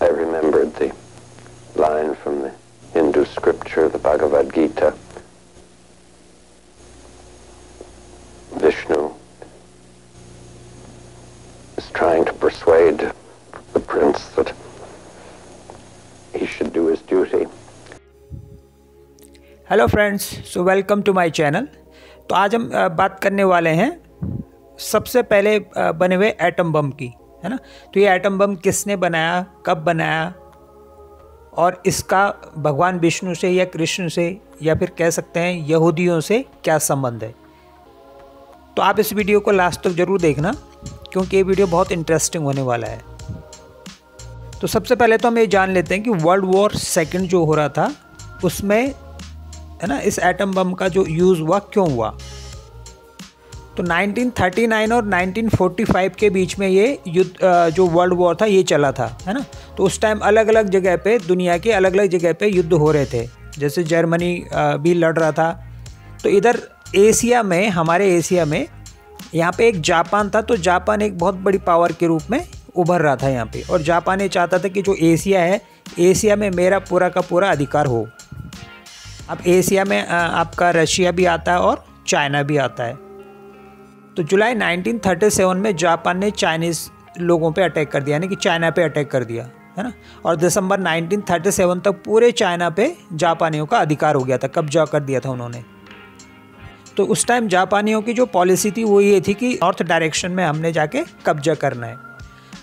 I remembered the line from the Hindu scripture, the Bhagavad Gita. Vishnu is trying to persuade the prince that he should do his duty. Hello friends so welcome to my channel तो आज हम बात करने वाले हैं सबसे पहले बने हुए एटम बम की है ना? तो ये एटम बम किसने बनाया? कब बनाया? और इसका भगवान विष्णु से या कृष्ण से या फिर कह सकते हैं यहूदियों से क्या संबंध है? तो आप इस वीडियो को लास्ट तक ज़रूर देखना, क्योंकि ये वीडियो बहुत इंटरेस्टिंग होने वाला है। तो सबसे पहले तो हम ये जान लेते हैं कि वर्ल्ड वॉर सेकंड जो हो रहा था, उसमें, है ना, इस एटम बम का जो यूज़ हुआ, क्यों हुआ? तो 1939 और 1945 के बीच में ये युद्ध जो वर्ल्ड वॉर था, ये चला था, है ना? तो उस टाइम अलग अलग जगह पे, दुनिया के अलग अलग जगह पे युद्ध हो रहे थे। जैसे जर्मनी भी लड़ रहा था। तो इधर एशिया में, हमारे एशिया में, यहाँ पे एक जापान था तो जापान एक बहुत बड़ी पावर के रूप में उभर रहा था यहाँ पे। और जापान ये चाहता था कि जो एशिया है, एशिया में मेरा पूरा का पूरा अधिकार हो। अब एशिया में आपका रशिया भी आता है और चाइना भी आता है। तो जुलाई 1937 में जापान ने चाइनीज़ लोगों पे अटैक कर दिया, यानी कि चाइना पे अटैक कर दिया, है ना? और दिसंबर 1937 तक पूरे चाइना पे जापानियों का अधिकार हो गया था, कब्जा कर दिया था उन्होंने। तो उस टाइम जापानियों की जो पॉलिसी थी, वो ये थी कि नॉर्थ डायरेक्शन में हमने जाके कब्जा करना है।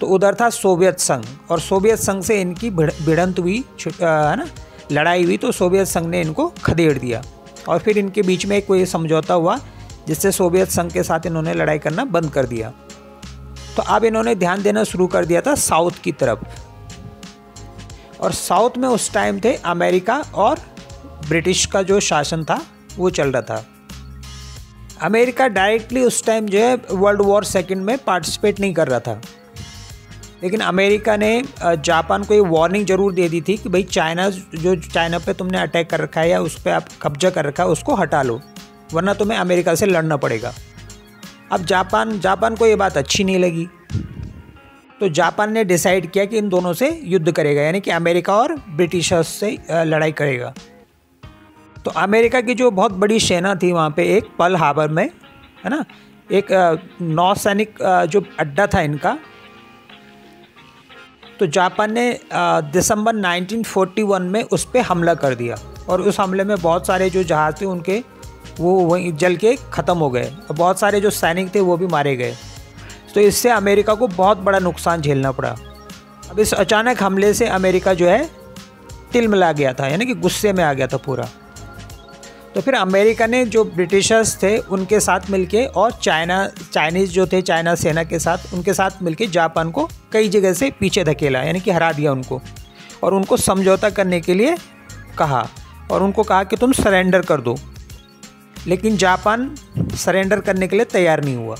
तो उधर था सोवियत संघ, और सोवियत संघ से इनकी भिड़ंत हुई है ना? लड़ाई हुई तो सोवियत संघ ने इनको खदेड़ दिया। और फिर इनके बीच में कोई समझौता हुआ जिससे सोवियत संघ के साथ इन्होंने लड़ाई करना बंद कर दिया। तो अब इन्होंने ध्यान देना शुरू कर दिया था साउथ की तरफ़। और साउथ में उस टाइम थे अमेरिका और ब्रिटिश का जो शासन था, वो चल रहा था। अमेरिका डायरेक्टली उस टाइम जो है वर्ल्ड वॉर सेकेंड में पार्टिसिपेट नहीं कर रहा था। लेकिन अमेरिका ने जापान को ये वार्निंग ज़रूर दे दी थी कि भाई चाइना जो, चाइना पे तुमने अटैक कर रखा है या उस पर आप कब्जा कर रखा है, उसको हटा लो। वरना तुम्हें अमेरिका से लड़ना पड़ेगा। अब जापान जापान को ये बात अच्छी नहीं लगी। तो जापान ने डिसाइड किया कि इन दोनों से युद्ध करेगा, यानी कि अमेरिका और ब्रिटिशर्स से लड़ाई करेगा। तो अमेरिका की जो बहुत बड़ी सेना थी वहाँ पे, एक पल हार्बर में, है ना? एक नौसैनिक जो अड्डा था इनका। तो जापान ने दिसंबर 1941 में उस पर हमला कर दिया। और उस हमले में बहुत सारे जो जहाज़ थे, उनके वो वहीं जल के ख़त्म हो गए। और बहुत सारे जो सैनिक थे वो भी मारे गए। तो इससे अमेरिका को बहुत बड़ा नुकसान झेलना पड़ा। अब इस अचानक हमले से अमेरिका जो है, तिल मिला गया था, यानी कि गुस्से में आ गया था पूरा। तो फिर अमेरिका ने जो ब्रिटिशर्स थे, उनके साथ मिलके और चाइना, चाइनीज़ जो थे, चाइना सेना के साथ, उनके साथ मिलके जापान को कई जगह से पीछे धकेला, यानी कि हरा दिया उनको। और उनको समझौता करने के लिए कहा। और उनको कहा कि तुम सरेंडर कर दो। लेकिन जापान सरेंडर करने के लिए तैयार नहीं हुआ।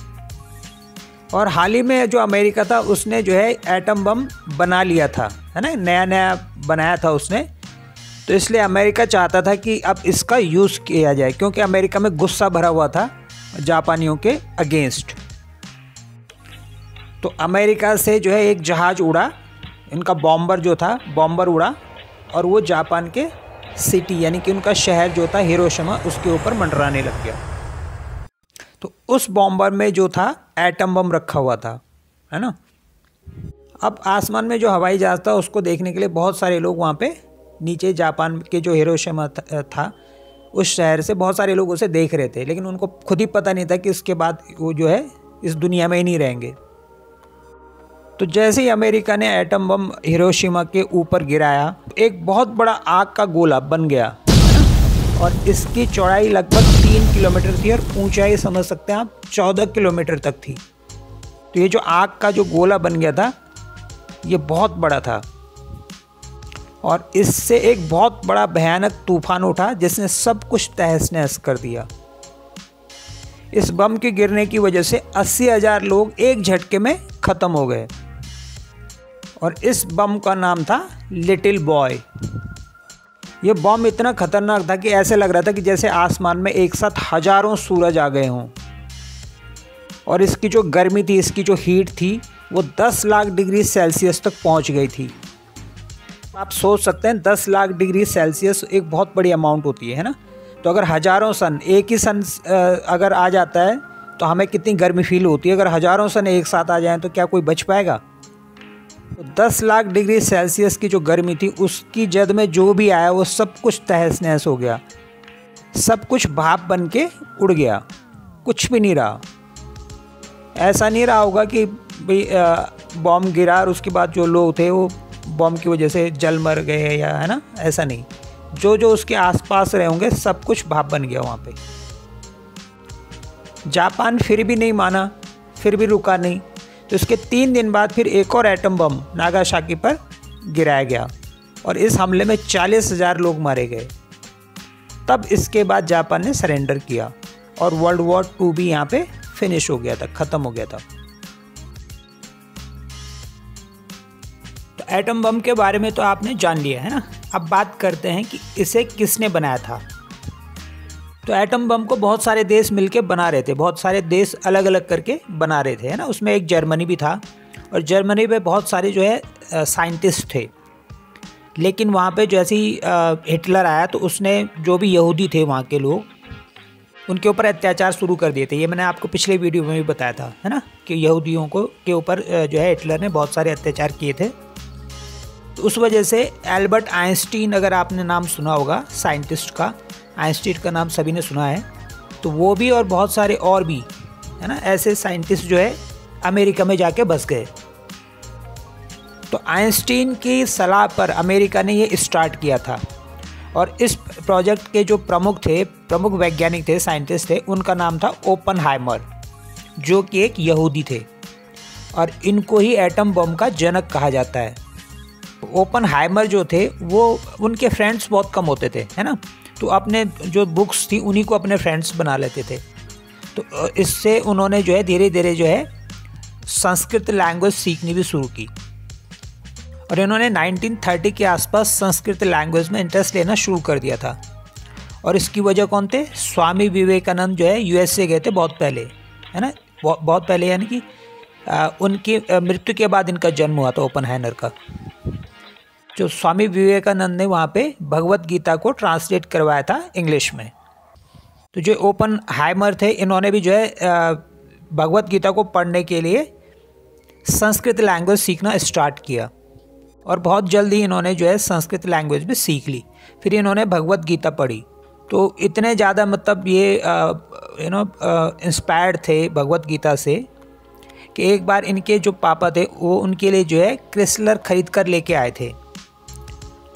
और हाल ही में जो अमेरिका था, उसने जो है एटम बम बना लिया था, है ना? नया नया बनाया था उसने। तो इसलिए अमेरिका चाहता था कि अब इसका यूज़ किया जाए, क्योंकि अमेरिका में गुस्सा भरा हुआ था जापानियों के अगेंस्ट। तो अमेरिका से जो है एक जहाज़ उड़ा, इनका बॉम्बर जो था, बॉम्बर उड़ा, और वो जापान के सिटी, यानी कि उनका शहर जो था हिरोशिमा, उसके ऊपर मंडराने लग गया। तो उस बॉम्बर में जो था, एटम बम रखा हुआ था, है ना? अब आसमान में जो हवाई जहाज़ था, उसको देखने के लिए बहुत सारे लोग वहाँ पे नीचे जापान के जो हिरोशिमा था उस शहर से बहुत सारे लोग उसे देख रहे थे, लेकिन उनको खुद ही पता नहीं था कि इसके बाद वो जो है, इस दुनिया में ही नहीं रहेंगे। तो जैसे ही अमेरिका ने एटम बम हिरोशिमा के ऊपर गिराया, एक बहुत बड़ा आग का गोला बन गया। और इसकी चौड़ाई लगभग तीन किलोमीटर थी और ऊंचाई समझ सकते हैं आप, चौदह किलोमीटर तक थी। तो ये जो आग का जो गोला बन गया था, ये बहुत बड़ा था। और इससे एक बहुत बड़ा भयानक तूफ़ान उठा, जिसने सब कुछ तहस नहस कर दिया। इस बम के गिरने की वजह से अस्सी हज़ार लोग एक झटके में ख़त्म हो गए। और इस बम का नाम था लिटिल बॉय। ये बम इतना खतरनाक था कि ऐसे लग रहा था कि जैसे आसमान में एक साथ हज़ारों सूरज आ गए हों। और इसकी जो गर्मी थी, इसकी जो हीट थी, वो 10 लाख डिग्री सेल्सियस तक पहुँच गई थी। आप सोच सकते हैं, दस लाख डिग्री सेल्सियस एक बहुत बड़ी अमाउंट होती है ना? तो अगर हज़ारों सन, एक ही सन अगर आ जाता है तो हमें कितनी गर्मी फील होती है? अगर हज़ारों सन एक साथ आ जाएँ तो क्या कोई बच पाएगा? 10 लाख डिग्री सेल्सियस की जो गर्मी थी, उसकी जद में जो भी आया, वो सब कुछ तहस नहस हो गया। सब कुछ भाप बन के उड़ गया। कुछ भी नहीं रहा। ऐसा नहीं रहा होगा कि भाई बॉम्ब गिरा और उसके बाद जो लोग थे, वो बॉम्ब की वजह से जल मर गए या, है ना? ऐसा नहीं। जो जो उसके आसपास रहे होंगे, सब कुछ भाप बन गया वहाँ पे। जापान फिर भी नहीं माना, फिर भी रुका नहीं। तो इसके तीन दिन बाद फिर एक और एटम बम नागाशाकी पर गिराया गया और इस हमले में चालीस हज़ार लोग मारे गए। तब इसके बाद जापान ने सरेंडर किया और वर्ल्ड वॉर टू भी यहाँ पे फिनिश हो गया था, ख़त्म हो गया था। तो एटम बम के बारे में तो आपने जान लिया है ना? अब बात करते हैं कि इसे किसने बनाया था? तो एटम बम को बहुत सारे देश मिलके बना रहे थे, बहुत सारे देश अलग अलग करके बना रहे थे, है ना? उसमें एक जर्मनी भी था और जर्मनी में बहुत सारे जो है साइंटिस्ट थे। लेकिन वहाँ पे जैसे ही हिटलर आया तो उसने जो भी यहूदी थे वहाँ के लोग, उनके ऊपर अत्याचार शुरू कर दिए थे। ये मैंने आपको पिछले वीडियो में भी बताया था, है ना? कि यहूदियों को, के ऊपर जो है, हिटलर ने बहुत सारे अत्याचार किए थे। तो उस वजह से एल्बर्ट आइंस्टीन, अगर आपने नाम सुना होगा साइंटिस्ट का आइंस्टीन का नाम सभी ने सुना है तो वो भी और बहुत सारे और भी, है ना, ऐसे साइंटिस्ट जो है, अमेरिका में जाके बस गए। तो आइंस्टीन की सलाह पर अमेरिका ने ये स्टार्ट किया था। और इस प्रोजेक्ट के जो प्रमुख थे, प्रमुख वैज्ञानिक थे, साइंटिस्ट थे, उनका नाम था ओपन हाइमर जो कि एक यहूदी थे। और इनको ही एटम बम का जनक कहा जाता है। ओपन हाइमर जो थे, वो, उनके फ्रेंड्स बहुत कम होते थे, है ना? तो अपने जो बुक्स थी, उन्हीं को अपने फ्रेंड्स बना लेते थे। तो इससे उन्होंने जो है धीरे धीरे जो है, संस्कृत लैंग्वेज सीखनी भी शुरू की। और इन्होंने 1930 के आसपास संस्कृत लैंग्वेज में इंटरेस्ट लेना शुरू कर दिया था। और इसकी वजह कौन थे? स्वामी विवेकानंद जो है यूएसए गए थे बहुत पहले, है ना? बहुत पहले, यानी कि उनकी मृत्यु के बाद इनका जन्म हुआ था ओपन हैनर का। जो स्वामी विवेकानंद ने वहाँ पे भगवत गीता को ट्रांसलेट करवाया था इंग्लिश में। तो जो ओपन हाइमर थे, इन्होंने भी जो है भगवत गीता को पढ़ने के लिए संस्कृत लैंग्वेज सीखना स्टार्ट किया। और बहुत जल्दी इन्होंने जो है, संस्कृत लैंग्वेज भी सीख ली। फिर इन्होंने भगवत गीता पढ़ी। तो इतने ज़्यादा मतलब ये यू नो इंस्पायर्ड थे भगवत गीता से कि एक बार इनके जो पापा थे, वो उनके लिए जो है क्रिस्लर खरीद कर लेके आए थे।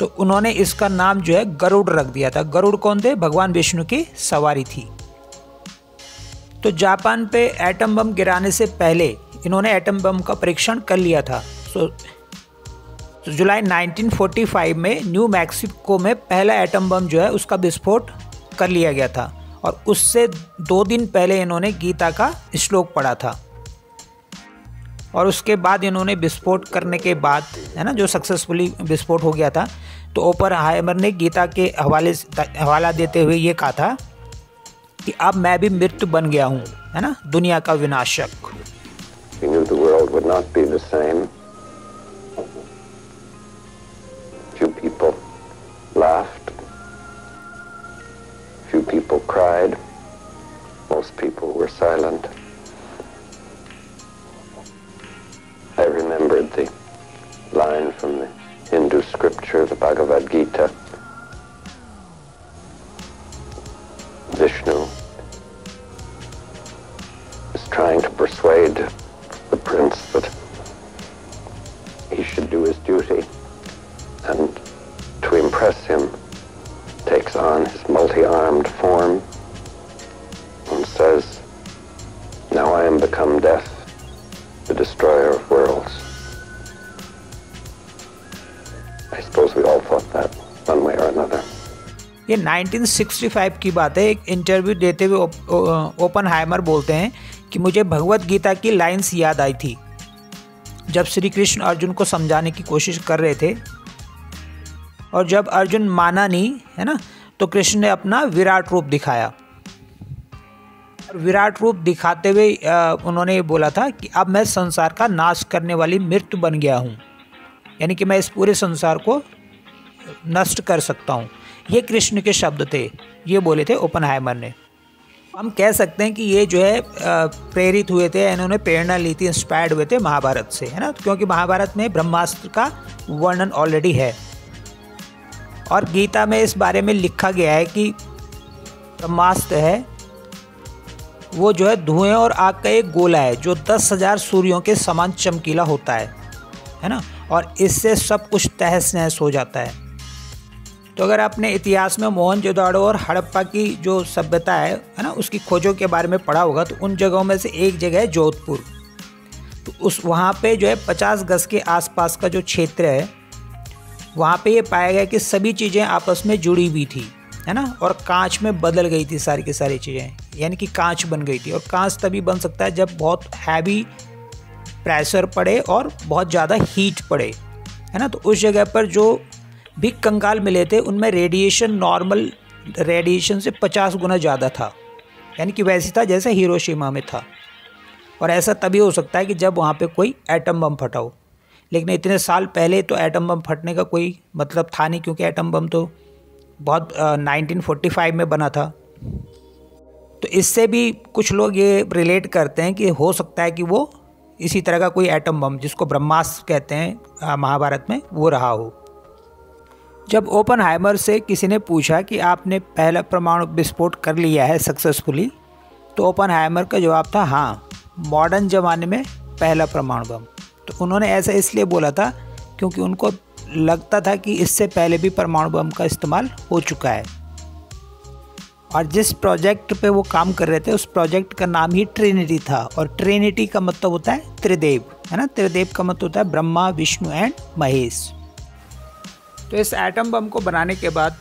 तो उन्होंने इसका नाम जो है गरुड़ रख दिया था। गरुड़ कौन थे? भगवान विष्णु की सवारी थी। तो जापान पे एटम बम गिराने से पहले इन्होंने एटम बम का परीक्षण कर लिया था। सो तो जुलाई 1945 में न्यू मैक्सिको में पहला एटम बम जो है उसका विस्फोट कर लिया गया था और उससे दो दिन पहले इन्होंने गीता का श्लोक पढ़ा था। और उसके बाद इन्होंने विस्फोट करने के बाद, है ना, जो सक्सेसफुली विस्फोट हो गया था तो ओपर हायमर ने गीता के हवाले हवाला देते हुए ये कहा था कि अब मैं भी मृत्यु बन गया हूँ, है ना? दुनिया का विनाशक। I remembered the Hindu scripture, the Bhagavad Gita. Vishnu is trying to persuade the prince that he should do his duty and to impress him takes on his multi-armed form and says, Now I am become death, ये 1965 की बात है। एक interview देते हुए open हाइमर बोलते हैं कि मुझे भगवत गीता की लाइंस याद आई थी। जब श्री कृष्ण अर्जुन को समझाने की कोशिश कर रहे थे और जब अर्जुन माना नहीं, है ना तो कृष्ण ने अपना विराट रूप दिखाया। विराट रूप दिखाते हुए उन्होंने ये बोला था कि अब मैं संसार का नाश करने वाली मृत्यु बन गया हूँ। यानी कि मैं इस पूरे संसार को नष्ट कर सकता हूँ। ये कृष्ण के शब्द थे। ये बोले थे ओपन ने। हम कह सकते हैं कि ये जो है प्रेरित हुए थे, इन्होंने प्रेरणा ली थी इंस्पायर्ड हुए थे महाभारत से, है ना? क्योंकि महाभारत में ब्रह्मास्त्र का वर्णन ऑलरेडी है। और गीता में इस बारे में लिखा गया है कि ब्रह्मास्त्र है, वो जो है धुएँ और आग का एक गोला है, जो दस हज़ार सूर्यों के समान चमकीला होता है है ना? और इससे सब कुछ तहस नहस हो जाता है। तो अगर आपने इतिहास में मोहनजोदाड़ो और हड़प्पा की जो सभ्यता है है ना, उसकी खोजों के बारे में पढ़ा होगा तो उन जगहों में से एक जगह है जोधपुर। तो उस, वहाँ पे जो है पचास गज के आसपास का जो क्षेत्र है, वहाँ पे ये पाया गया कि सभी चीज़ें आपस में जुड़ी हुई थी, है ना, और कांच में बदल गई थी सारी की सारी चीज़ें, यानी कि कांच बन गई थी, और कांच तभी बन सकता है जब बहुत हैवी प्रेशर पड़े और बहुत ज़्यादा हीट पड़े, है ना तो उस जगह पर जो भी कंकाल मिले थे उनमें रेडिएशन नॉर्मल रेडिएशन से पचास गुना ज़्यादा था। यानी कि वैसे था जैसे हिरोशिमा में था। और ऐसा तभी हो सकता है कि जब वहाँ पे कोई एटम बम फटा हो। लेकिन इतने साल पहले तो एटम बम फटने का कोई मतलब था नहीं, क्योंकि एटम बम तो बहुत नाइनटीन फोर्टी फाइव में बना था। तो इससे भी कुछ लोग ये रिलेट करते हैं कि हो सकता है कि वो इसी तरह का कोई एटम बम जिसको ब्रह्मास्त्र कहते हैं महाभारत में, वो रहा हो। जब ओपन हाइमर से किसी ने पूछा कि आपने पहला परमाणु विस्फोट कर लिया है सक्सेसफुली तो ओपन हाइमर का जवाब था हाँ मॉडर्न ज़माने में पहला परमाणु बम। तो उन्होंने ऐसा इसलिए बोला था क्योंकि उनको लगता था कि इससे पहले भी परमाणु बम का इस्तेमाल हो चुका है। और जिस प्रोजेक्ट पे वो काम कर रहे थे, उस प्रोजेक्ट का नाम ही ट्रिनिटी था और ट्रिनिटी का मतलब होता है त्रिदेव, है ना? त्रिदेव का मतलब होता है ब्रह्मा, विष्णु एंड महेश। तो इस एटम बम को बनाने के बाद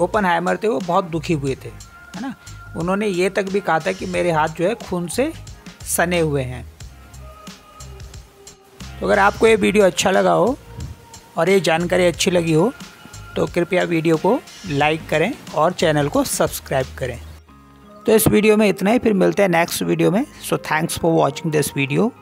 ओपन हैमर थे, वो बहुत दुखी हुए थे, है ना? उन्होंने ये तक भी कहा था कि मेरे हाथ जो है खून से सने हुए हैं। तो अगर आपको ये वीडियो अच्छा लगा हो और ये जानकारी अच्छी लगी हो तो कृपया वीडियो को लाइक करें और चैनल को सब्सक्राइब करें। तो इस वीडियो में इतना ही, फिर मिलते हैं नेक्स्ट वीडियो में। So thanks for watching this video